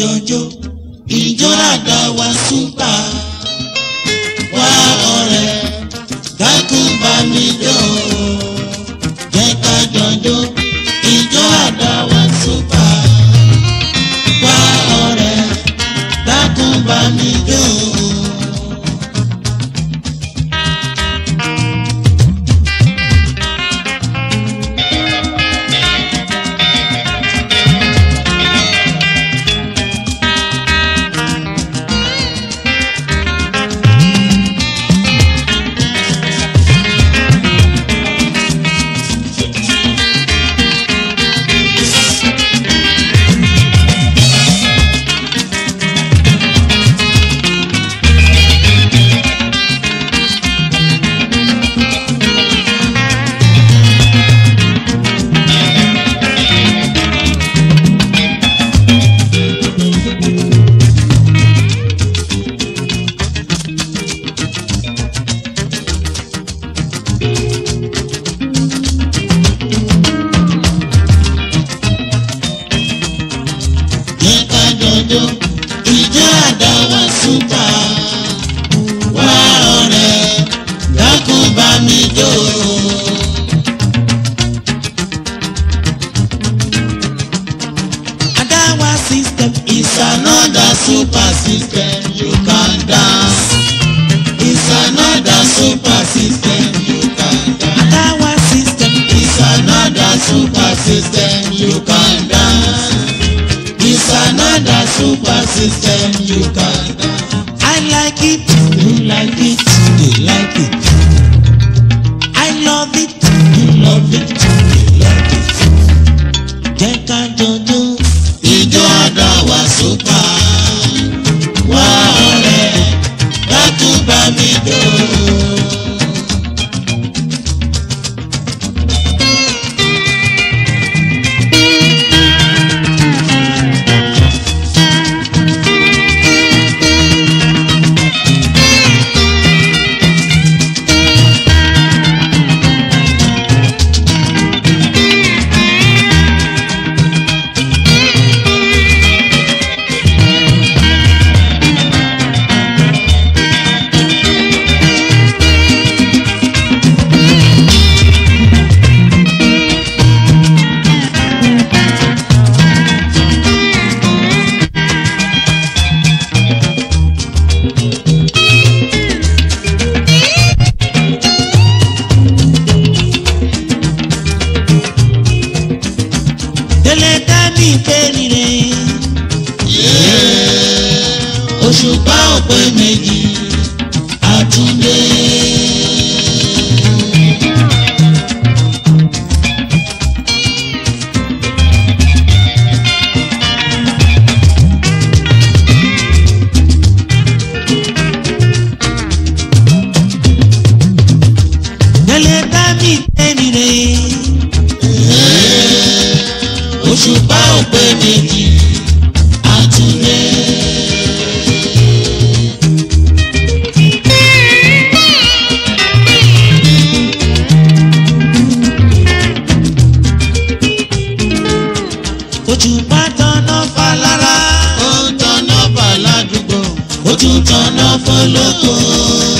jọjọ ìjọ àgbà wa súpà wá ọ̀rẹ́ dákun bá mi jọ jẹ́ ká jọjọ ìjọ àgbà wa súpà wá ọ̀rẹ́ dákun mi jọ. This pé méjì àtúndé. òṣùpá ò pé méjì. ológo.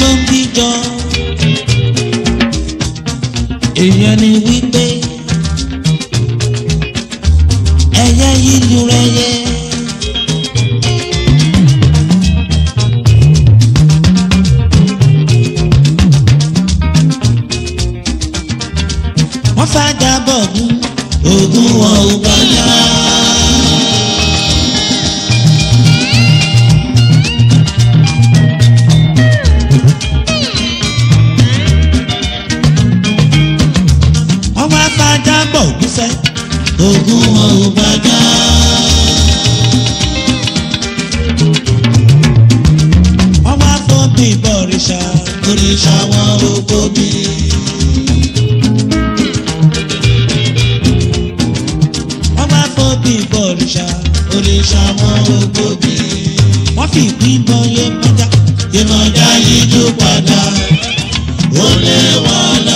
ló ń kíjọ. èèyàn ni wípé ẹyẹ yìí lura ẹyẹ. ogún wọn ò bá dá. wọ́n wá fún mi bọ̀rìṣà òrìṣà wọn ò gbóbi. wọ́n wá fún padà ó lé wọn lọ.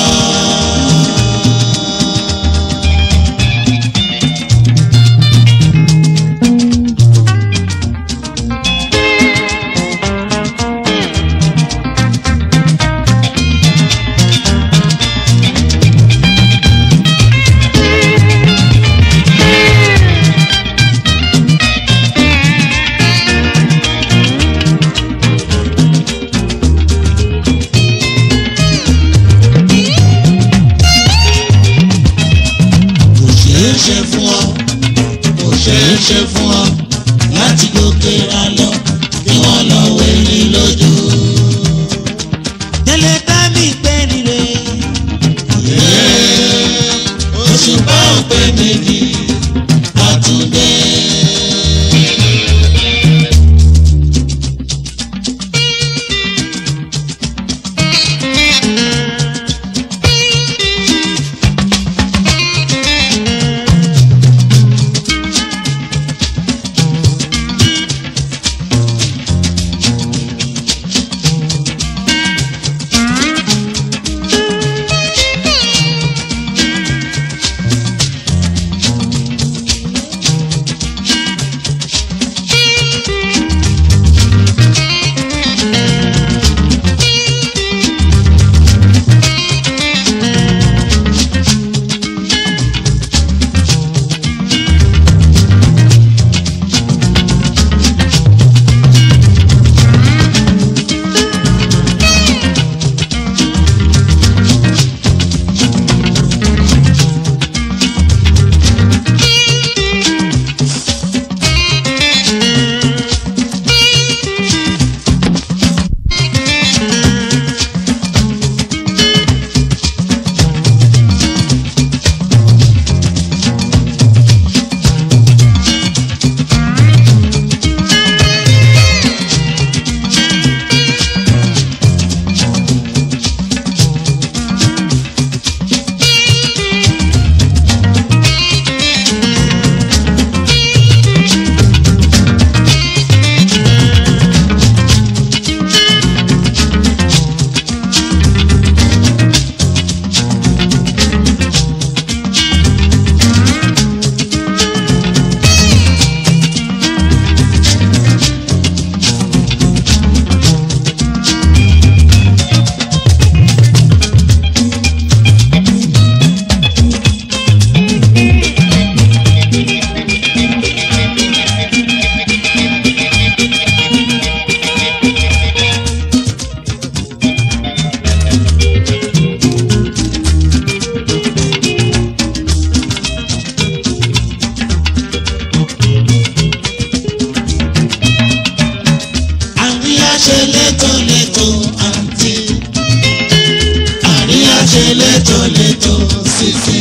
ṣe létòlétò sísè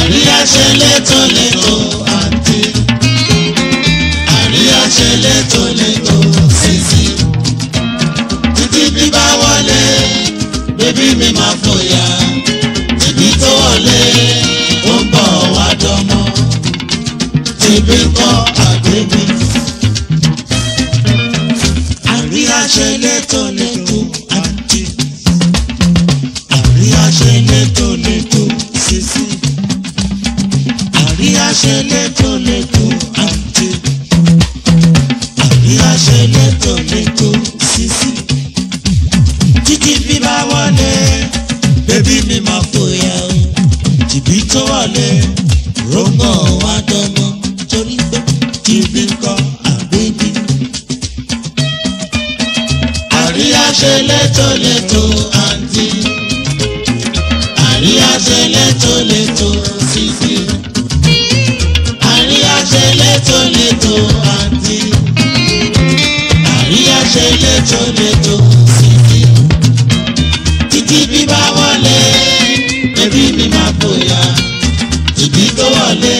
àríyá ṣe létòlétò àǹtí àríyá ṣe létòlétò sísè títí bíbá wọlé bébí mi máa fòyà títí tó wọlé ó ń bọ̀ wá dọ́mọ tìbí kọ́ àgbébí àríyá ṣe létòlétò. àríyá ṣe auntie. àǹtí àríyá ṣe létòlétò sísí títí mi máa kó ya o tìbí tó wọlé rògbò wá dánmọ́ torí pé tìbí kọ́ àbíbí. létò létò àǹtí. Àríyá ṣe létò létò síbí. Títí bí bá wọlé, ẹbí mi máa bòyá. Tìbí tó wọlé.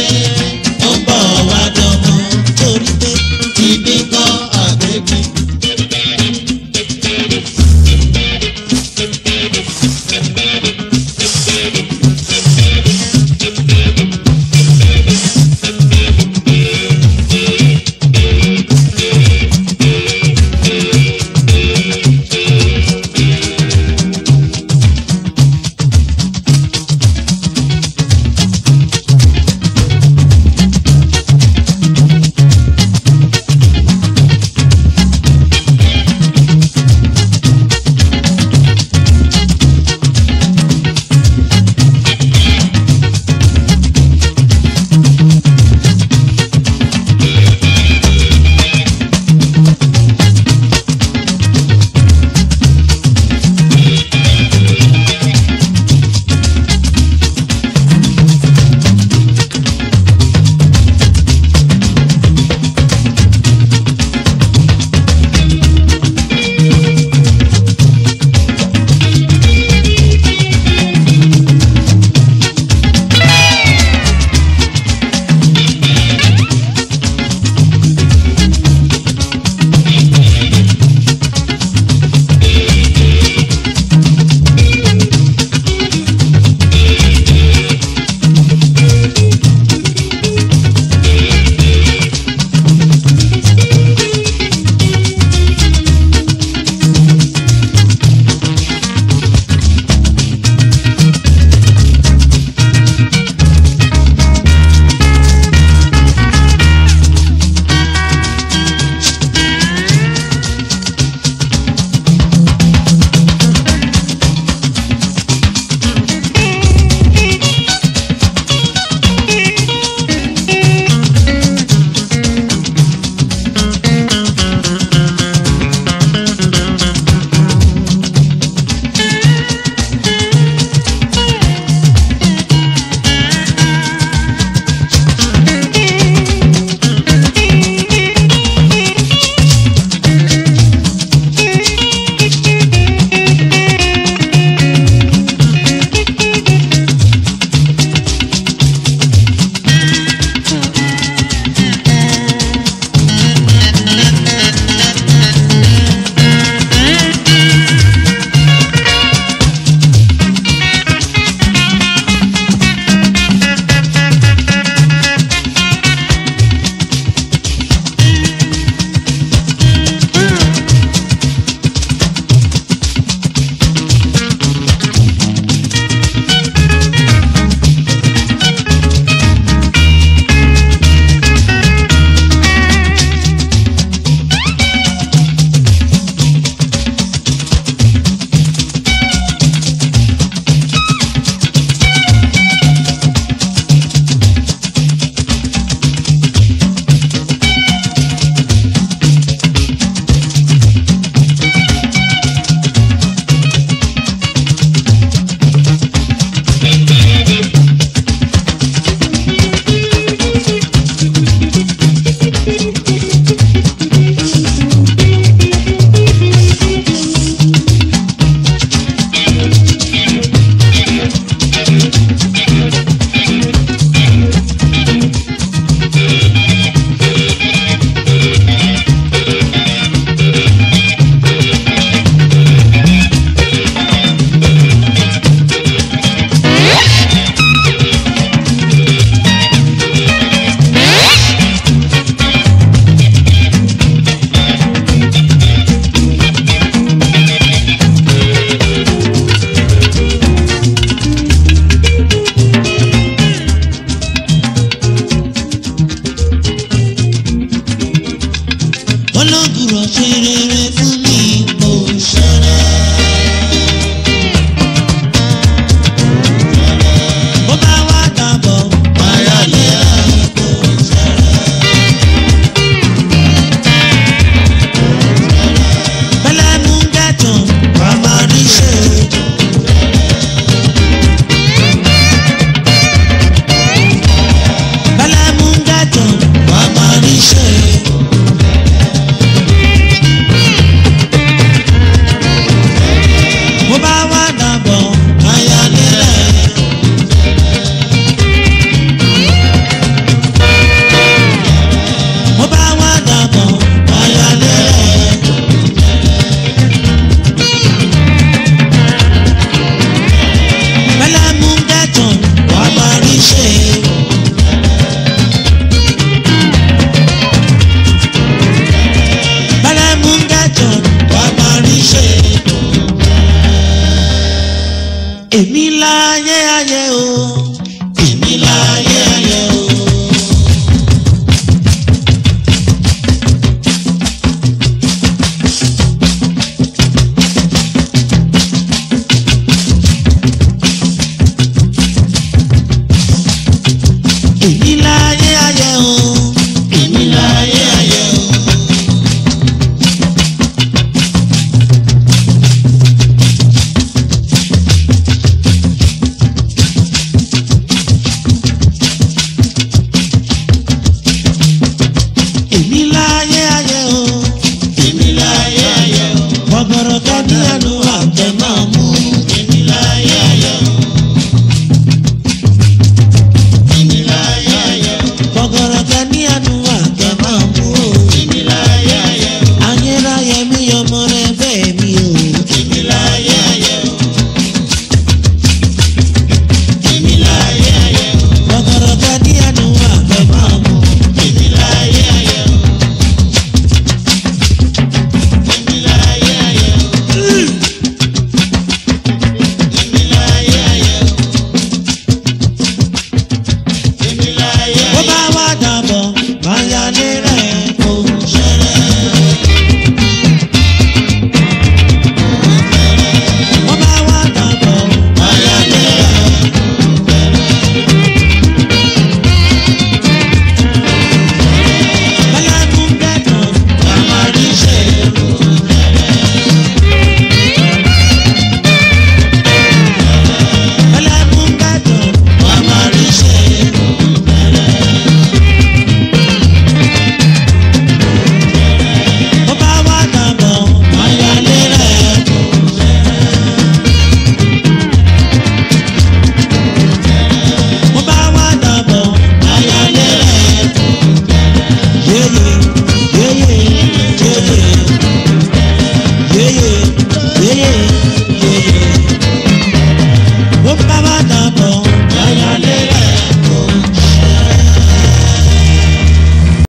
Kiri yẹn Yeah.